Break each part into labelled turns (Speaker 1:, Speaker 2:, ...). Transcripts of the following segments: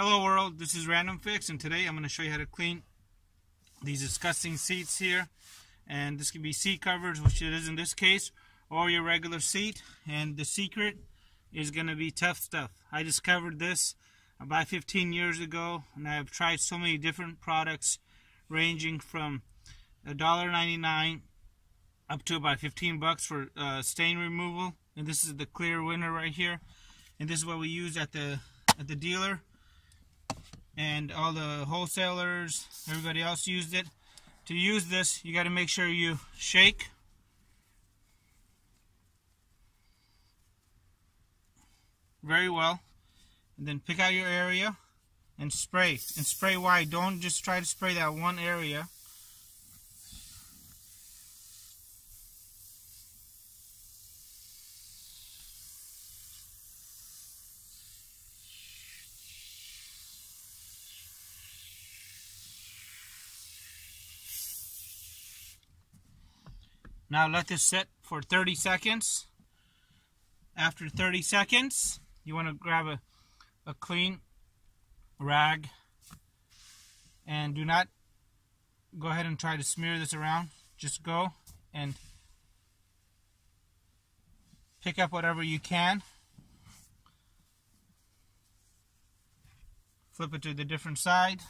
Speaker 1: Hello world, this is Random Fix and today I'm going to show you how to clean these disgusting seats here. And this can be seat covers which it is in this case or your regular seat. And the secret is going to be Tuff Stuff. I discovered this about 15 years ago and I've tried so many different products ranging from $1.99 up to about 15 bucks for uh, stain removal. And this is the clear winner right here. And this is what we use at the at the dealer and all the wholesalers, everybody else used it. To use this, you got to make sure you shake. Very well. And then pick out your area and spray. And spray wide. Don't just try to spray that one area. Now let this sit for 30 seconds. After 30 seconds, you want to grab a, a clean rag and do not go ahead and try to smear this around. Just go and pick up whatever you can. Flip it to the different side.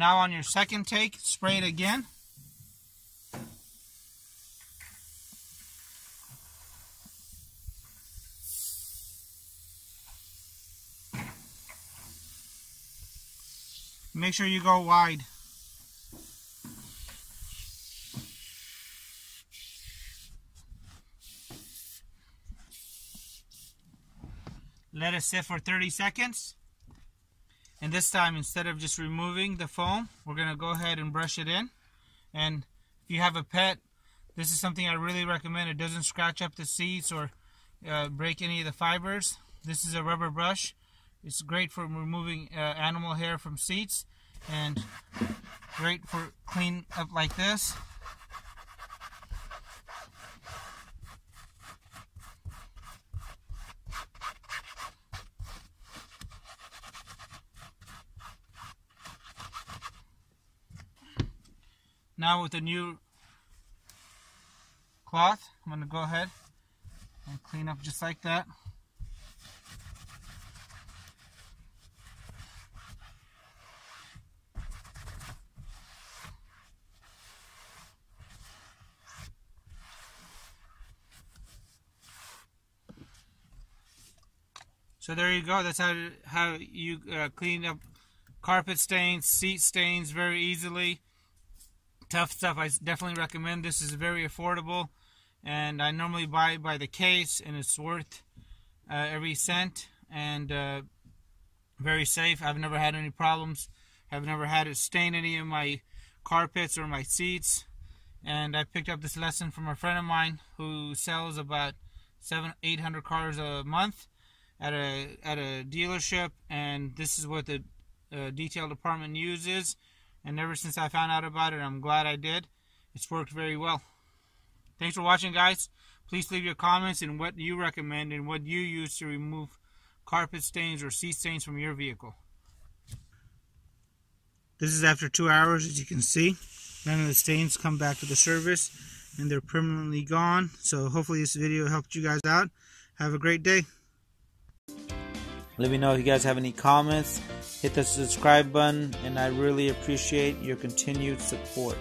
Speaker 1: Now on your second take, spray it again. Make sure you go wide. Let it sit for 30 seconds. And this time, instead of just removing the foam, we're to go ahead and brush it in. And if you have a pet, this is something I really recommend. It doesn't scratch up the seats or uh, break any of the fibers. This is a rubber brush. It's great for removing uh, animal hair from seats and great for clean up like this. Now with the new cloth, I'm going to go ahead and clean up just like that. So there you go. That's how how you uh, clean up carpet stains, seat stains very easily Tuff Stuff. I definitely recommend this. is very affordable, and I normally buy by the case, and it's worth uh, every cent and uh, very safe. I've never had any problems. I've never had it stain any of my carpets or my seats. And I picked up this lesson from a friend of mine who sells about seven, eight hundred cars a month at a at a dealership, and this is what the uh, detail department uses and ever since I found out about it, I'm glad I did. It's worked very well. Thanks for watching, guys. Please leave your comments and what you recommend and what you use to remove carpet stains or seat stains from your vehicle. This is after two hours, as you can see. None of the stains come back to the surface and they're permanently gone. So hopefully this video helped you guys out. Have a great day.
Speaker 2: Let me know if you guys have any comments hit the subscribe button, and I really appreciate your continued support.